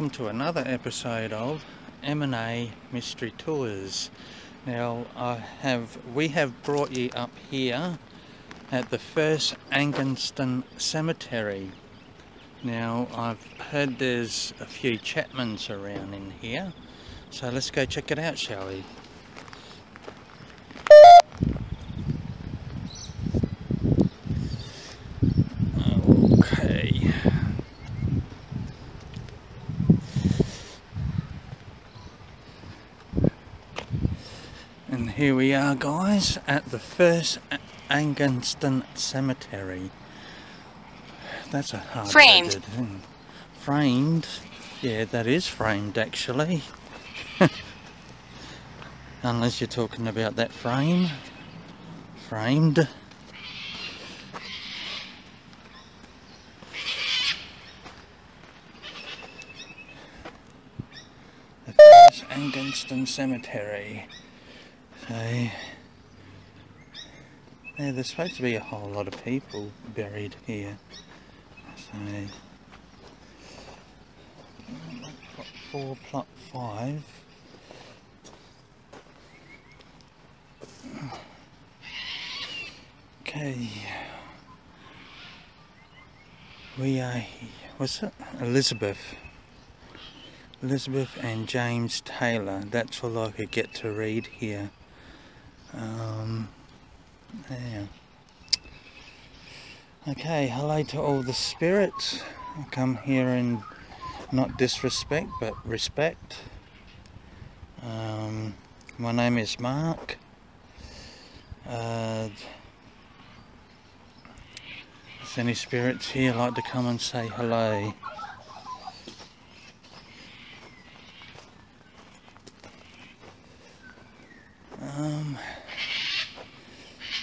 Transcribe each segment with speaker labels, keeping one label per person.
Speaker 1: Welcome to another episode of M&A Mystery Tours. Now I have we have brought you up here at the first Angaston Cemetery. Now I've heard there's a few Chapmans around in here so let's go check it out shall we? Okay. And here we are guys at the first Angaston Cemetery. That's a hard
Speaker 2: Framed.
Speaker 1: thing. Framed. Yeah, that is framed actually. Unless you're talking about that frame. Framed. The first Angaston Cemetery. So, yeah, there's supposed to be a whole lot of people buried here. So, plot four, plot five. Okay. We are here. What's it? Elizabeth. Elizabeth and James Taylor. That's all I could get to read here. Um, yeah. Okay, hello to all the spirits. I come here in not disrespect but respect. Um, my name is Mark. Uh, if any spirits here like to come and say hello. Um,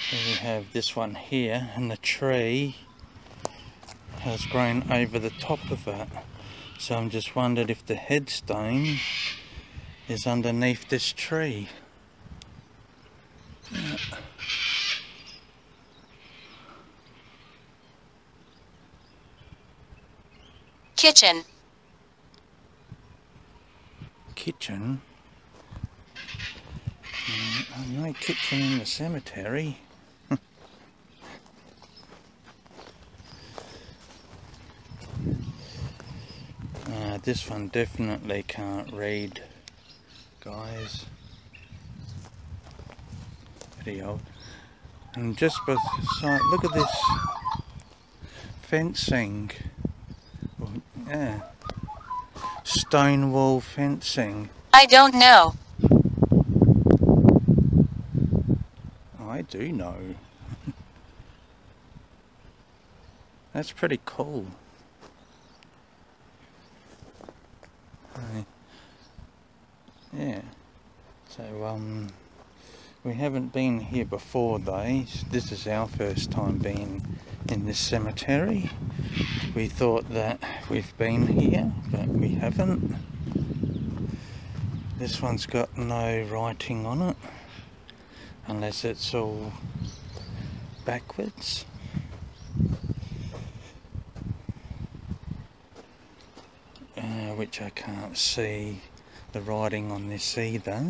Speaker 1: so we have this one here and the tree has grown over the top of it. So I'm just wondered if the headstone is underneath this tree.
Speaker 2: kitchen,
Speaker 1: Kitchen? Mm, No kitchen in the cemetery. Uh, this one definitely can't read, guys. Pretty old. And just beside, look at this fencing. Well, Yeah. Stone wall fencing.
Speaker 2: I don't know,
Speaker 1: I do know. That's pretty cool. Yeah. So um we haven't been here before though. This is our first time being in this cemetery. We thought that we've been here, but we haven't. This one's got no writing on it unless it's all backwards. Uh, which I can't see the writing on this either.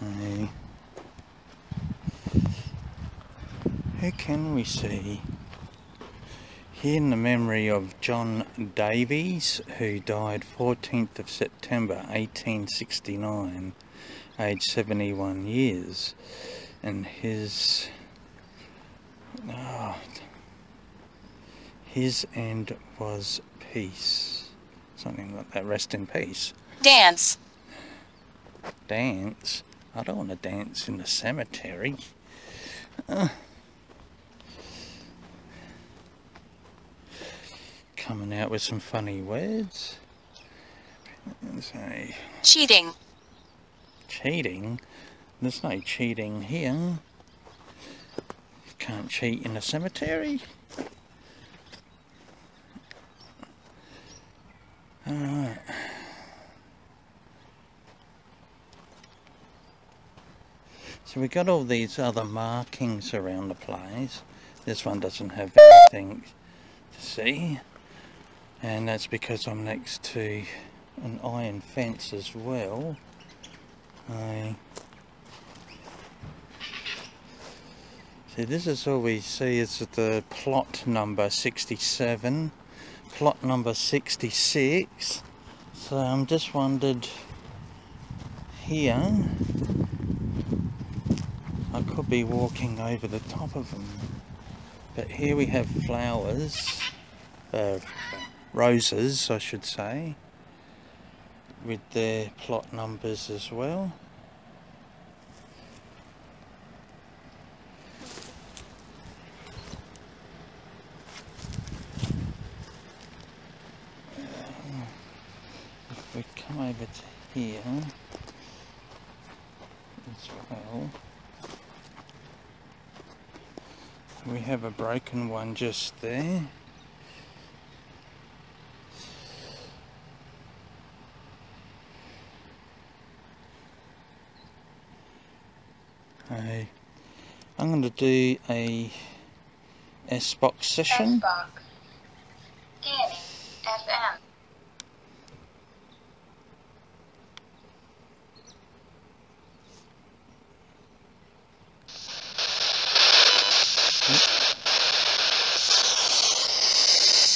Speaker 1: Uh, who can we see? Here in the memory of John Davies, who died 14th of September 1869 aged 71 years and his oh, his end was peace something like that rest in peace
Speaker 2: dance,
Speaker 1: dance I don't want to dance in the cemetery Uh. coming out with some funny words say
Speaker 2: cheating,
Speaker 1: cheating. There's no cheating here. You can't cheat in a cemetery. So we got all these other markings around the place. This one doesn't have anything to see. and that's because I'm next to an iron fence as well. I see this is all we see is the plot number 67 plot number 66 so I'm just wondered here I could be walking over the top of them but here we have flowers uh, roses I should say with their plot numbers as well if we come over to here as well we have a broken one just there I, I'm going to do a S-Box session.
Speaker 3: S-Box. FM.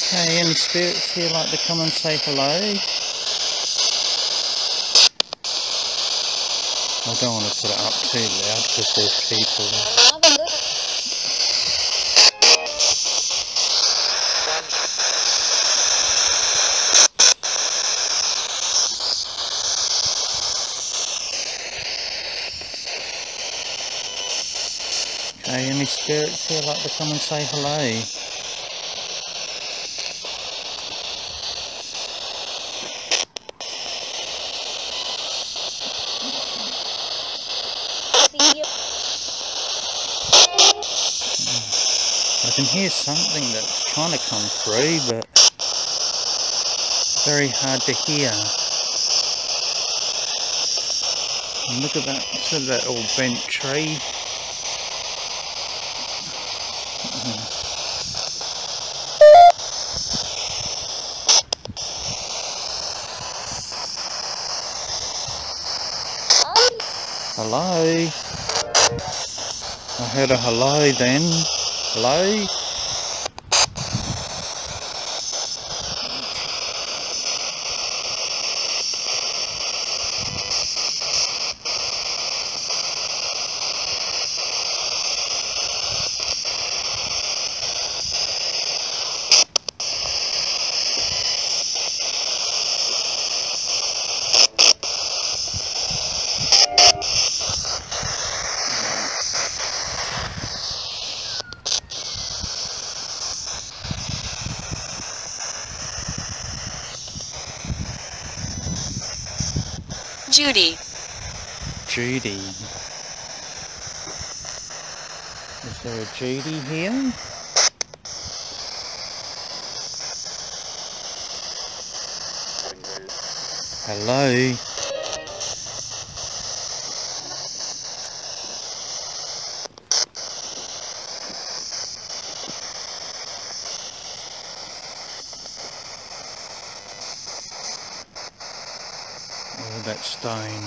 Speaker 1: Okay, any spirits here like to come and say hello? I don't want to put it up too loud because there's people. Okay, any spirits here like to come and say hello? Hear something that's trying to come through, but very hard to hear. And look at that, look at that old bent tree. Hello? I heard a hello then. Hello?
Speaker 2: Judy,
Speaker 1: Judy. Is there a Judy here? Hello? That stone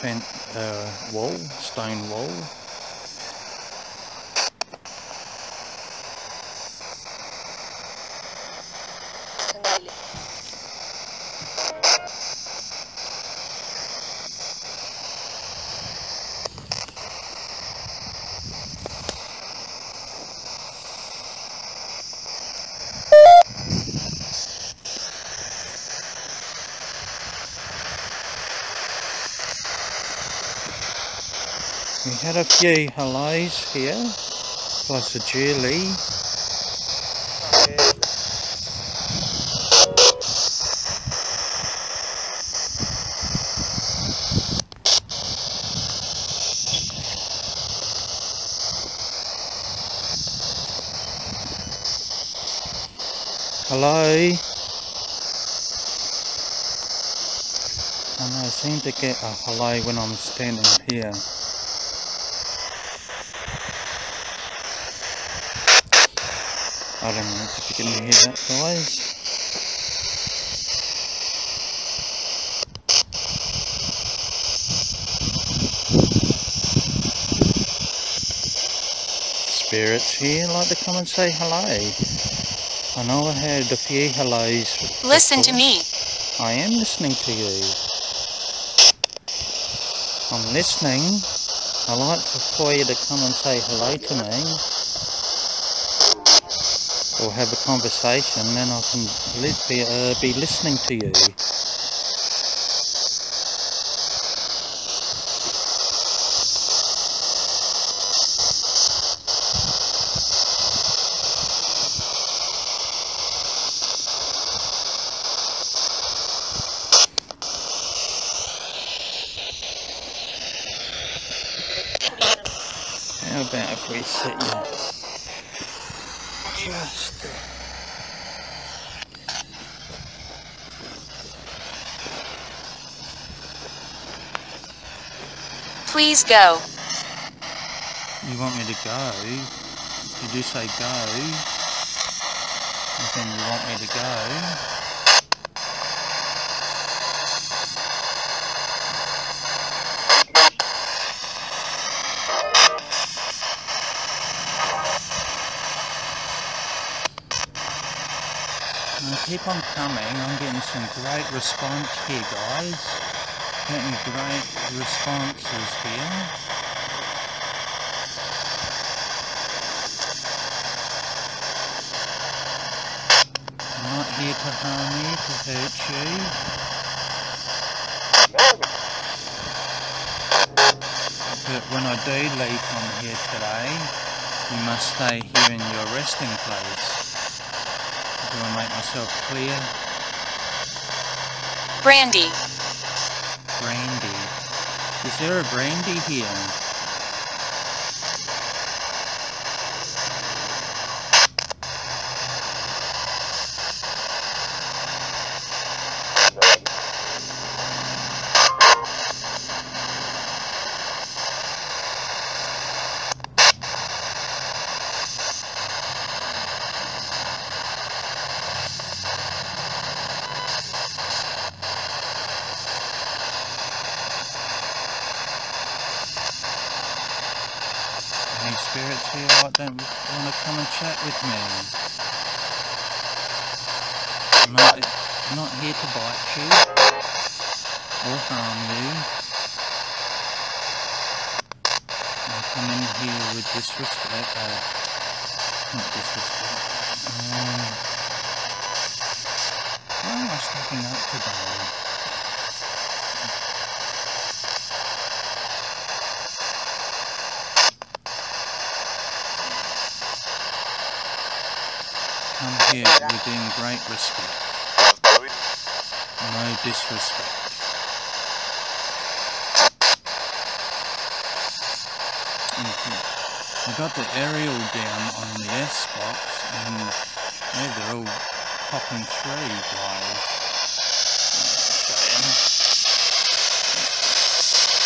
Speaker 1: fence, uh, wall, stone wall. Had a few hellos here, plus a Julie. Hello? And I seem to get a hello when I'm standing here. I don't know if you can hear that guys. Spirits here like to come and say hello. I know I had a few hellos. Before.
Speaker 2: Listen to me.
Speaker 1: I am listening to you. I'm listening. I like for you to come and say hello to me. Or have a conversation, then I can be, uh, be listening to you. How about if we sit you
Speaker 2: Please go.
Speaker 1: you want me to go? Did you do say go? And then you want me to go? Keep on coming, I'm getting some great response here guys. Getting great responses here. I'm not here to harm you, to hurt you. But when I do leave from here today, you must stay here in your resting place. Do I make myself clear?
Speaker 2: Brandy.
Speaker 1: Brandy. Is there a brandy Any spirits here that don't want to come and chat with me? I'm not, I'm not here to bite you or harm you. I come in here with disrespect, uh, not disrespect. Um, why am I stepping up today? Here within great respect. No disrespect. I got the aerial down on the S box and yeah, they're all popping through guys.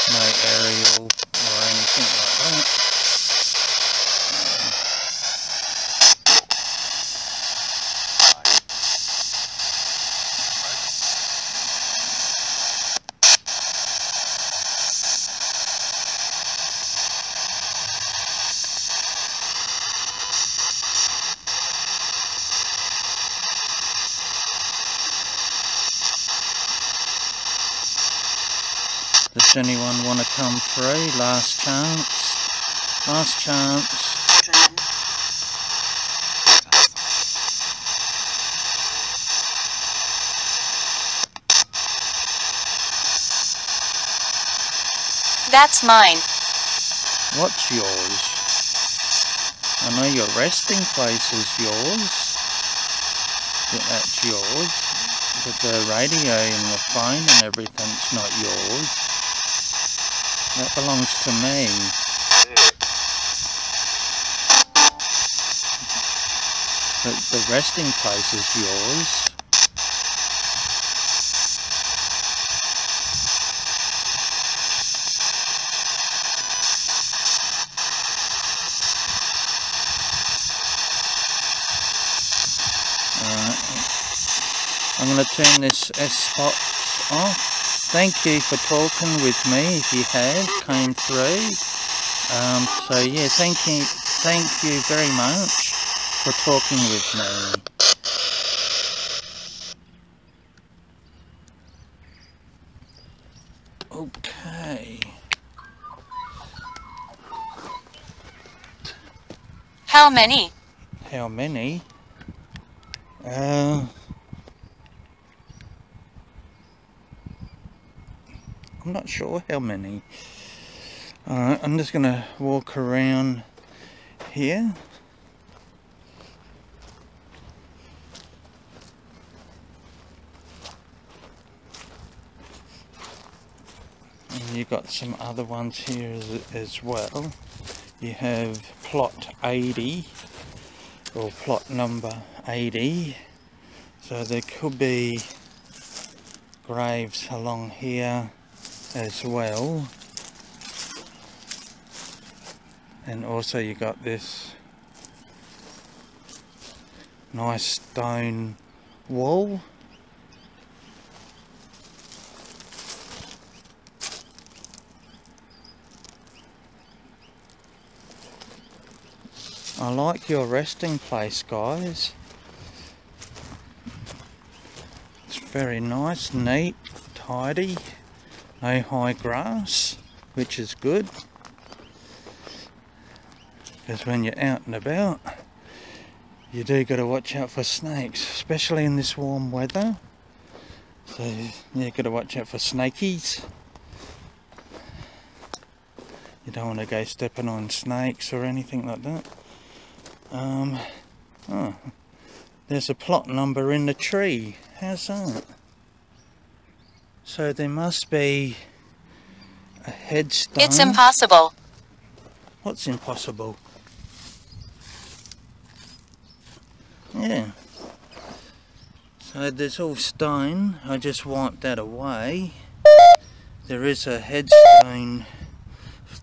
Speaker 1: No aerial or anything like that. Does anyone want to come free? Last chance. Last chance.
Speaker 2: That's mine.
Speaker 1: What's yours? I know your resting place is yours. That's yours. But the radio and the phone and everything's not yours. That belongs to me. But the resting place is yours. Alright. I'm going to turn this S box off. Thank you for talking with me if you have, came through. Um, so yeah, thank you, thank you very much for talking with me. Okay.
Speaker 2: How many?
Speaker 1: How many? Uh, I'm not sure how many. I'm just going to walk around here. And you've got some other ones here as, as well. You have plot 80 or plot number 80 so there could be graves along here as well. And also you got this nice stone wall. I like your resting place guys. It's very nice neat tidy no high grass which is good because when you're out and about you do got to watch out for snakes especially in this warm weather so you got to watch out for snakies you don't want to go stepping on snakes or anything like that um, oh, there's a plot number in the tree. How's that? So there must be a headstone.
Speaker 2: It's impossible.
Speaker 1: What's impossible? Yeah. So there's all stone. I just wiped that away. There is a headstone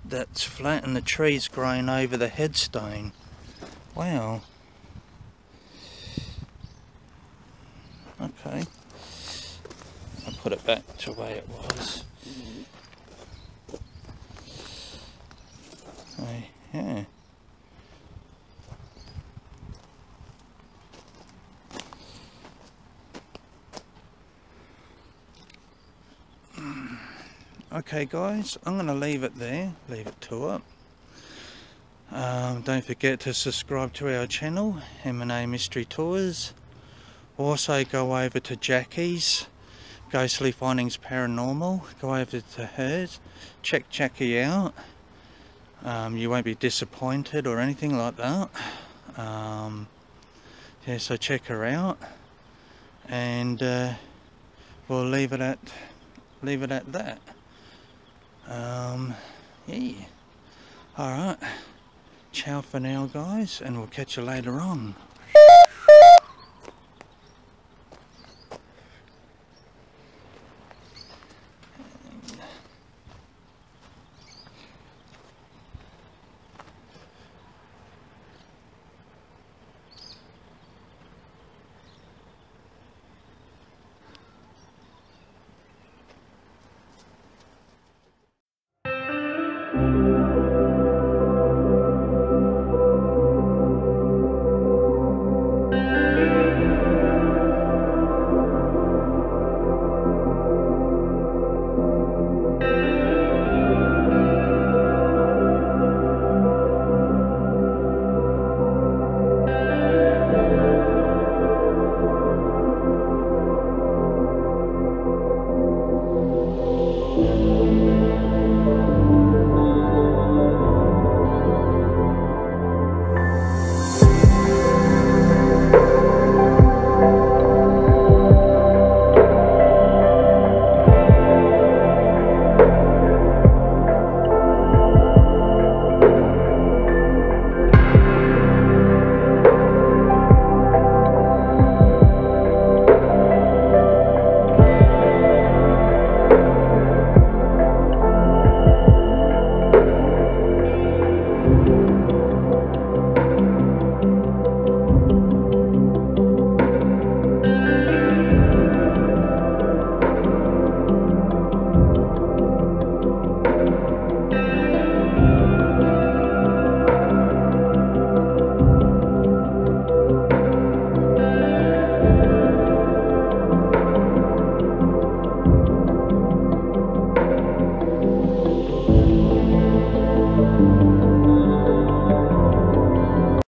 Speaker 1: that's flat and the tree's growing over the headstone. Wow. Okay. I'll put it back to where it was. Yeah. Okay guys, I'm going to leave it there, leave it to it. Um, don't forget to subscribe to our channel, M&A Mystery Tours. Also go over to Jackie's, Ghostly Findings Paranormal. Go over to hers, check Jackie out. Um, you won't be disappointed or anything like that. Um, yeah, so check her out. And uh, we'll leave it at leave it at that. Um, yeah. Alright. Ciao for now guys and we'll catch you later on.